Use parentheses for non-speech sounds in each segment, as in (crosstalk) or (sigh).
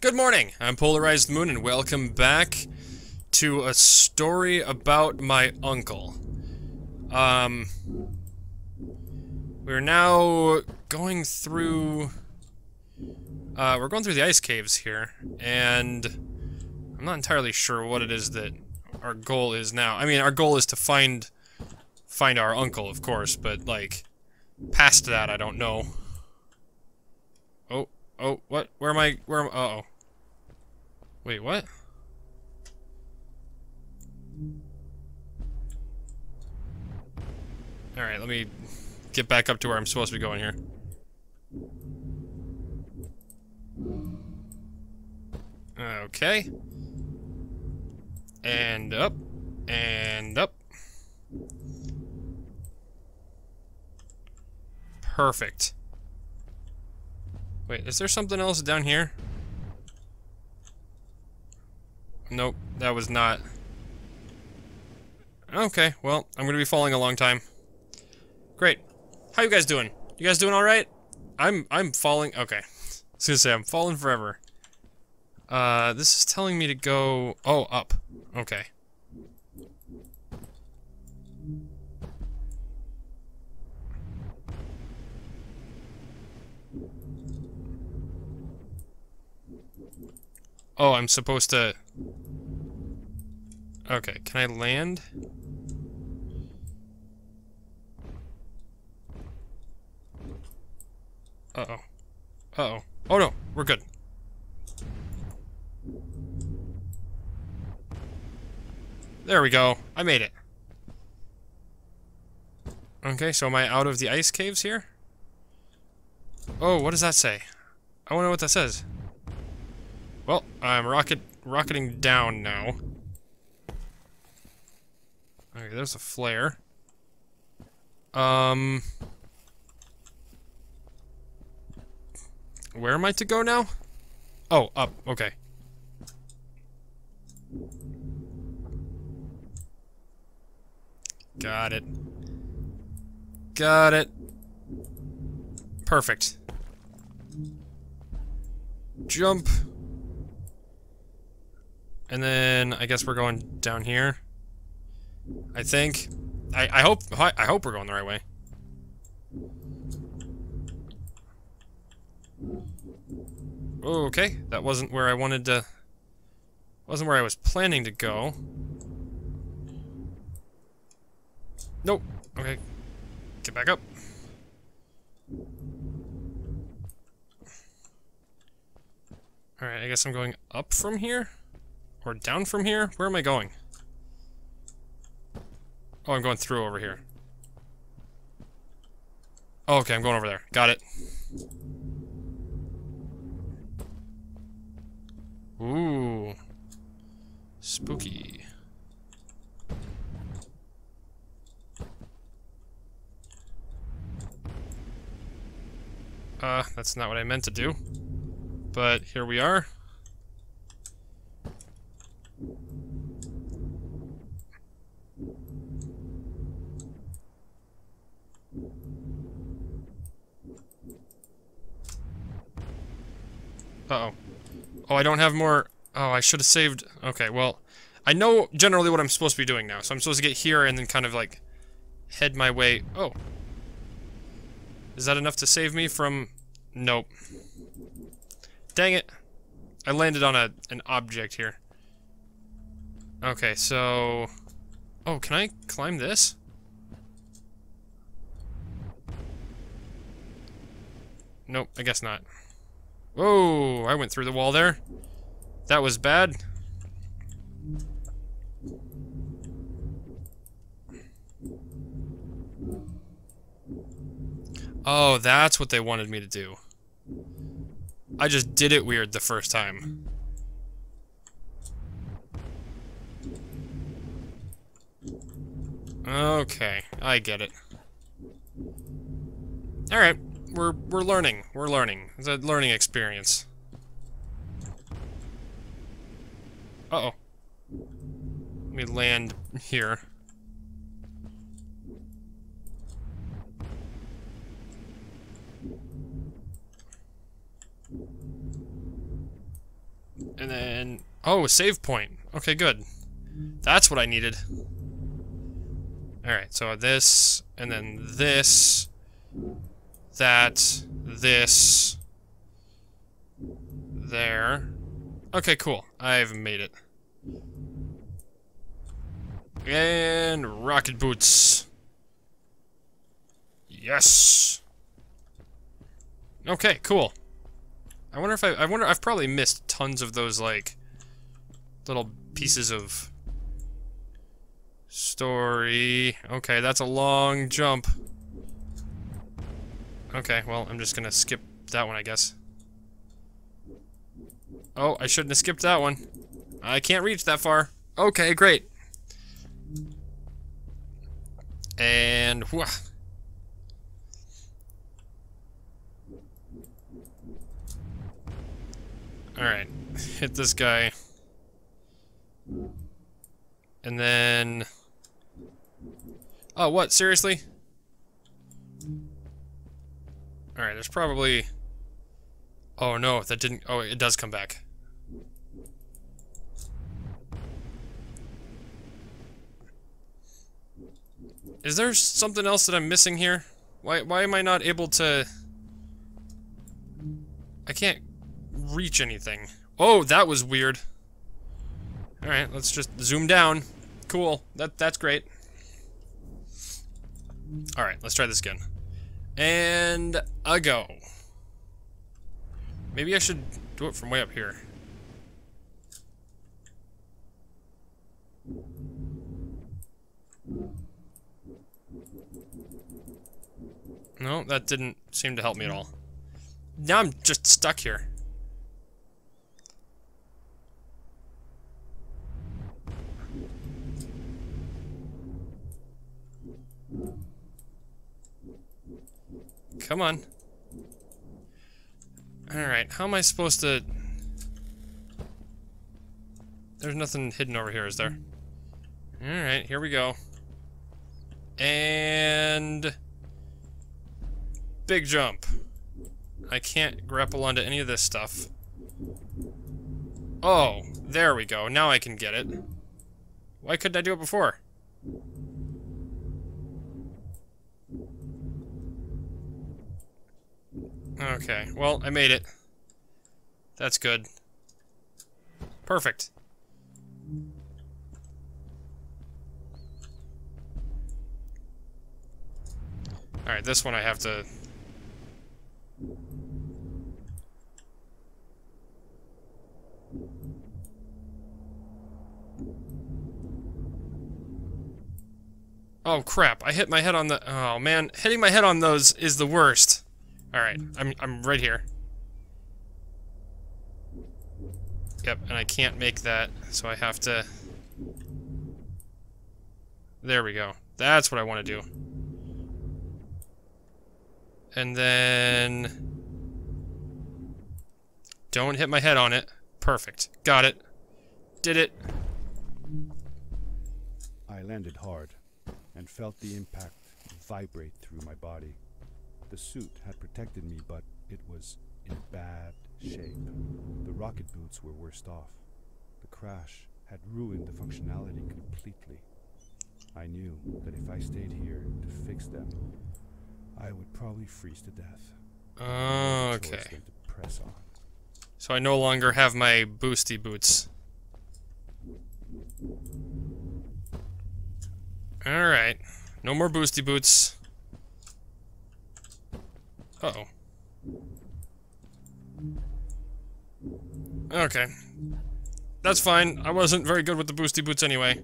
Good morning, I'm Polarized Moon, and welcome back to a story about my uncle. Um, we're now going through, uh, we're going through the ice caves here, and I'm not entirely sure what it is that our goal is now. I mean, our goal is to find, find our uncle, of course, but, like, past that, I don't know. Oh, what? Where am I? Where am? Uh oh. Wait, what? All right, let me get back up to where I'm supposed to be going here. Okay. And up. And up. Perfect. Wait, is there something else down here? Nope, that was not. Okay, well, I'm gonna be falling a long time. Great. How you guys doing? You guys doing alright? I'm I'm falling okay. (laughs) I was gonna say I'm falling forever. Uh this is telling me to go oh up. Okay. Oh, I'm supposed to... Okay, can I land? Uh-oh. Uh-oh. Oh no, we're good. There we go. I made it. Okay, so am I out of the ice caves here? Oh, what does that say? I wonder what that says. Well, I'm rocket rocketing down now. Okay, there's a flare. Um... Where am I to go now? Oh, up, okay. Got it. Got it. Perfect. Jump. And then I guess we're going down here. I think. I, I hope I hope we're going the right way. Okay, that wasn't where I wanted to wasn't where I was planning to go. Nope. Okay. Get back up. Alright, I guess I'm going up from here? Or down from here? Where am I going? Oh, I'm going through over here. Oh, okay, I'm going over there. Got it. Ooh. Spooky. Uh, that's not what I meant to do. But here we are. Uh-oh. Oh, I don't have more... Oh, I should have saved... Okay, well... I know generally what I'm supposed to be doing now, so I'm supposed to get here and then kind of, like, head my way... Oh. Is that enough to save me from... Nope. Dang it. I landed on a an object here. Okay, so... Oh, can I climb this? Nope, I guess not. Whoa, I went through the wall there. That was bad. Oh, that's what they wanted me to do. I just did it weird the first time. Okay, I get it. Alright we're we're learning. We're learning. It's a learning experience. Uh oh. Let me land here. And then... Oh, save point. Okay, good. That's what I needed. Alright, so this, and then this, that, this, there. Okay, cool. I've made it. And rocket boots. Yes. Okay, cool. I wonder if I I wonder I've probably missed tons of those like little pieces of story. Okay, that's a long jump. Okay, well, I'm just gonna skip that one, I guess. Oh, I shouldn't have skipped that one. I can't reach that far. Okay, great. And, whew. Alright, hit this guy. And then... Oh, what? Seriously? Alright, there's probably... Oh no, that didn't... Oh, it does come back. Is there something else that I'm missing here? Why, why am I not able to... I can't reach anything. Oh, that was weird. Alright, let's just zoom down. Cool. That That's great. Alright, let's try this again. And a go. Maybe I should do it from way up here. No, that didn't seem to help me at all. Now I'm just stuck here. Come on. Alright, how am I supposed to... There's nothing hidden over here, is there? Alright, here we go. And... Big jump. I can't grapple onto any of this stuff. Oh, there we go. Now I can get it. Why couldn't I do it before? Okay, well, I made it. That's good. Perfect. Alright, this one I have to... Oh crap, I hit my head on the- oh man, hitting my head on those is the worst. Alright, I'm, I'm right here. Yep, and I can't make that, so I have to... There we go. That's what I want to do. And then... Don't hit my head on it. Perfect. Got it. Did it. I landed hard and felt the impact vibrate through my body. The suit had protected me, but it was in bad shape. The rocket boots were worst off. The crash had ruined the functionality completely. I knew that if I stayed here to fix them, I would probably freeze to death. Okay. To press on. So I no longer have my boosty boots. Alright. No more boosty boots. Uh oh Okay. That's fine. I wasn't very good with the boosty boots anyway.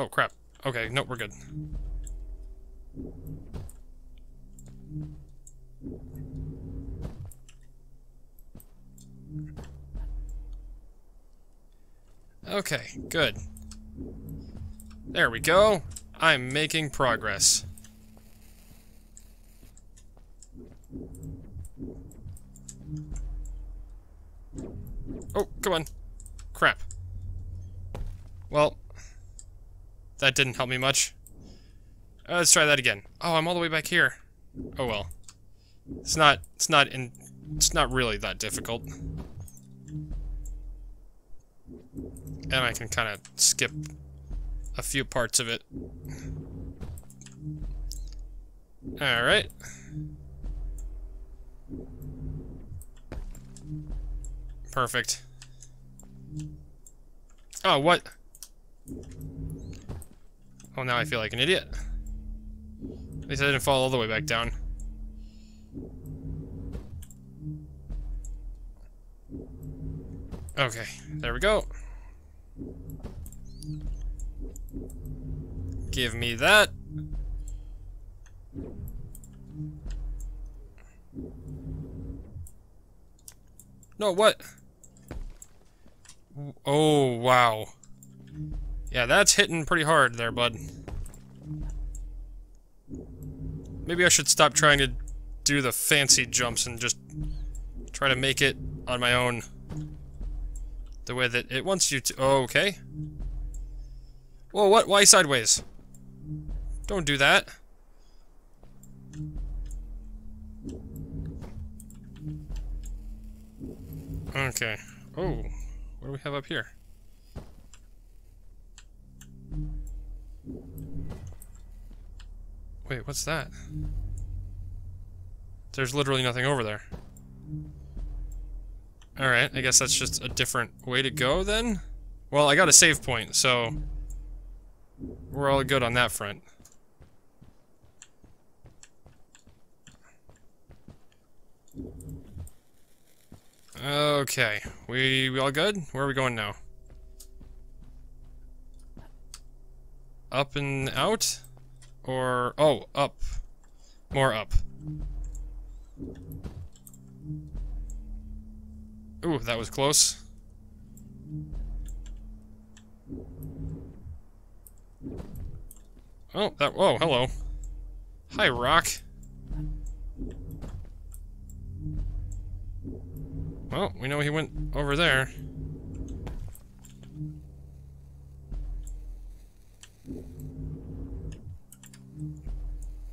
Oh, crap. Okay, no, we're good. Okay, good. There we go. I'm making progress. Oh, come on. Crap. Well, that didn't help me much. Uh, let's try that again. Oh, I'm all the way back here. Oh well. It's not, it's not in, it's not really that difficult. And I can kind of skip a few parts of it. Alright. Perfect. Oh, what? Oh, now I feel like an idiot. At least I didn't fall all the way back down. Okay, there we go. Give me that. No, what? Oh, wow. Yeah, that's hitting pretty hard there, bud. Maybe I should stop trying to do the fancy jumps and just try to make it on my own. The way that it wants you to- oh, okay. Whoa, what? Why sideways? Don't do that. Okay. Oh, what do we have up here? Wait, what's that? There's literally nothing over there. Alright, I guess that's just a different way to go then? Well, I got a save point, so... We're all good on that front. Okay, we, we all good? Where are we going now? Up and out? Or, oh, up. More up. Ooh, that was close. Oh, that, whoa, hello. Hi, Rock. Well, we know he went over there.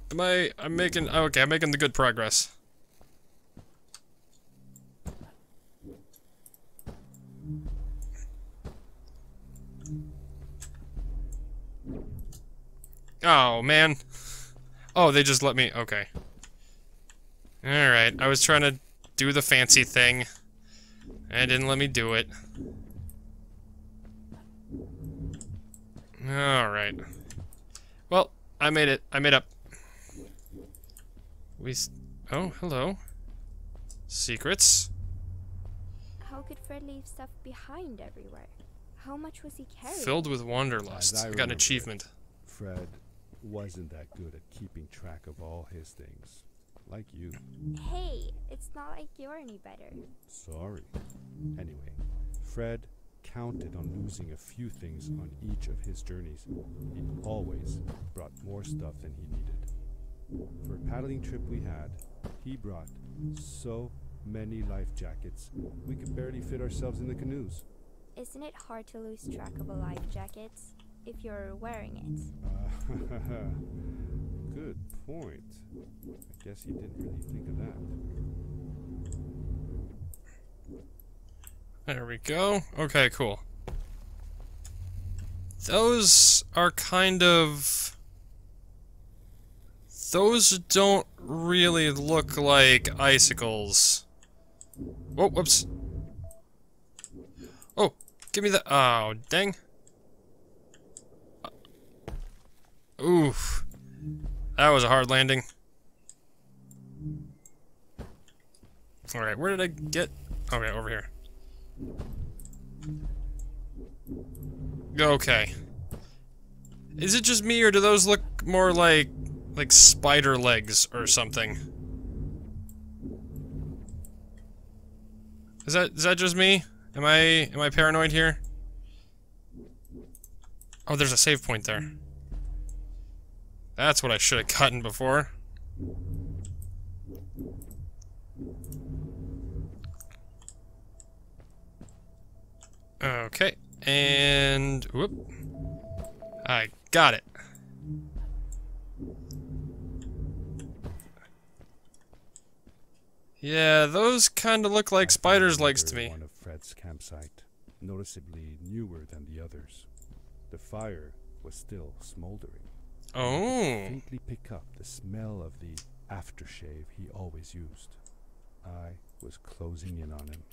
Am I, I'm making, okay, I'm making the good progress. Oh, man. Oh, they just let me... Okay. Alright, I was trying to do the fancy thing. And didn't let me do it. Alright. Well, I made it. I made up. We... oh, hello. Secrets. How could Fred leave stuff behind everywhere? How much was he carrying? Filled with wanderlust. I I got an remember it. achievement. Fred wasn't that good at keeping track of all his things. Like you. Hey, it's not like you're any better. Sorry. Anyway, Fred counted on losing a few things on each of his journeys. He always brought more stuff than he needed. For a paddling trip we had, he brought so many life jackets, we could barely fit ourselves in the canoes. Isn't it hard to lose track of a life jacket if you're wearing it? Uh, (laughs) good point. I guess he didn't really think of that. There we go. Okay, cool. Those are kind of... Those don't really look like icicles. Oh, whoops. Oh, give me the... Oh, dang. Uh, oof. That was a hard landing. Alright, where did I get... Okay, over here. Okay. Is it just me, or do those look more like... like spider legs or something? Is that is that just me? Am I am I paranoid here? Oh, there's a save point there. That's what I should have gotten before. Okay, and whoop. I got it. Yeah, those kind of look like I spiders' legs to me. One of Fred's campsite, noticeably newer than the others. The fire was still smoldering. I Oh. could faintly pick up the smell of the aftershave he always used. I was closing in on him.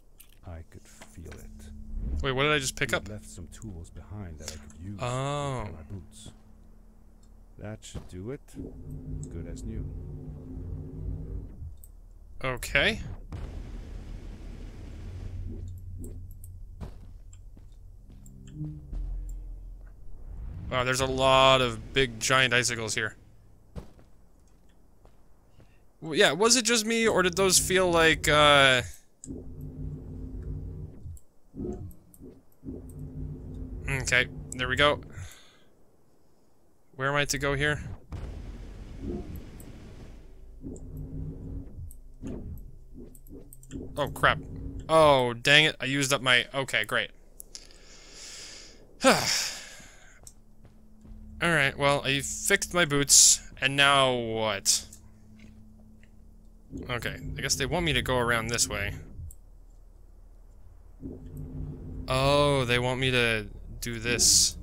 I could feel it. Wait, what did I just pick He up? left some tools behind that I could use Oh. my boots. That should do it. Good as new. Okay. Wow, there's a lot of big giant icicles here. Yeah, was it just me, or did those feel like, uh... Okay, there we go. Where am I to go here? Oh, crap. Oh, dang it. I used up my... Okay, great. (sighs) Alright, well, I fixed my boots, and now what? Okay, I guess they want me to go around this way. Oh, they want me to do this.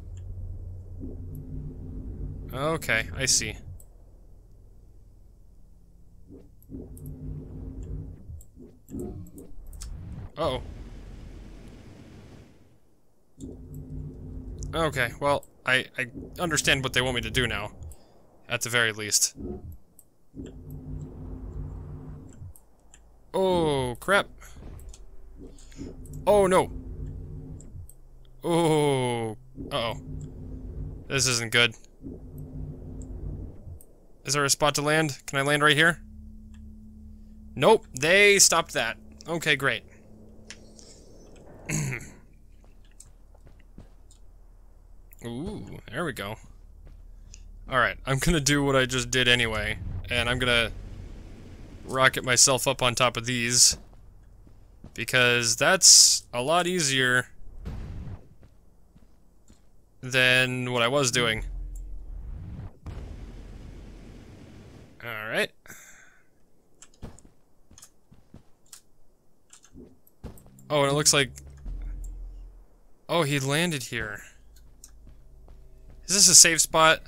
Okay, I see. Uh oh. Okay, well, I, I understand what they want me to do now. At the very least. Oh, crap. Oh, no. Oh. Uh-oh. This isn't good. Is there a spot to land? Can I land right here? Nope, they stopped that. Okay, great. Ooh, there we go. Alright, I'm gonna do what I just did anyway, and I'm gonna rocket myself up on top of these, because that's a lot easier than what I was doing. Alright. Oh, and it looks like... Oh, he landed here. Is this a safe spot?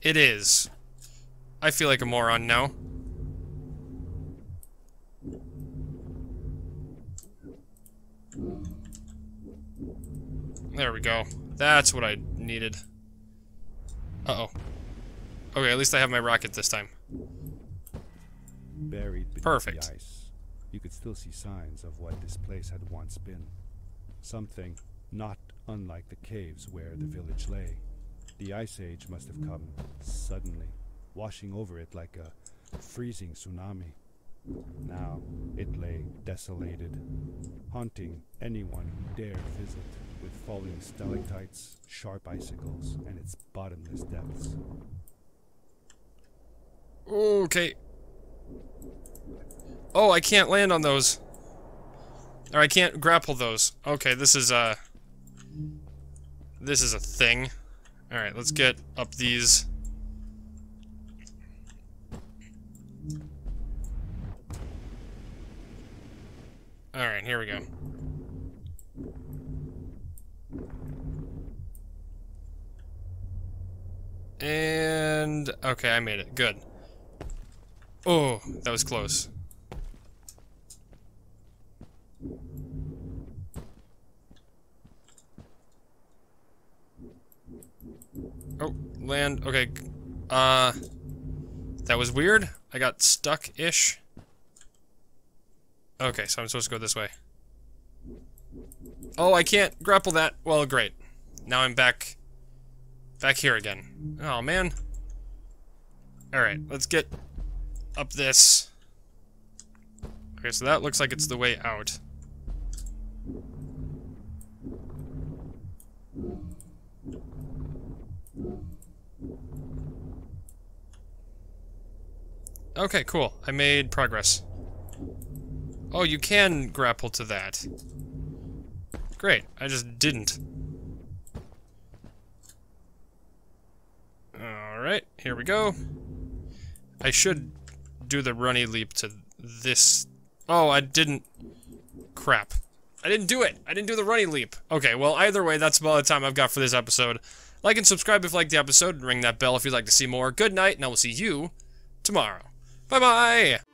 It is. I feel like a moron now. There we go. That's what I needed. Uh-oh. Okay, at least I have my rocket this time. Buried Perfect. the ice, you could still see signs of what this place had once been. Something not unlike the caves where the village lay. The ice age must have come suddenly, washing over it like a freezing tsunami. Now it lay desolated, haunting anyone who dared visit, with falling stalactites, sharp icicles, and its bottomless depths. Okay. Oh, I can't land on those. Or I can't grapple those. Okay, this is uh This is a thing. Alright, let's get up these. Alright, here we go. And okay, I made it. Good. Oh, that was close. Oh, land. Okay. Uh, that was weird. I got stuck-ish. Okay, so I'm supposed to go this way. Oh, I can't grapple that. Well, great. Now I'm back, back here again. Oh, man. Alright, let's get up this. Okay, so that looks like it's the way out. Okay, cool. I made progress. Oh, you can grapple to that. Great, I just didn't. Alright, here we go. I should do the runny leap to this... Oh, I didn't... Crap. I didn't do it. I didn't do the runny leap. Okay, well, either way, that's about the time I've got for this episode. Like and subscribe if you liked the episode, and ring that bell if you'd like to see more. Good night, and I will see you tomorrow. Bye-bye!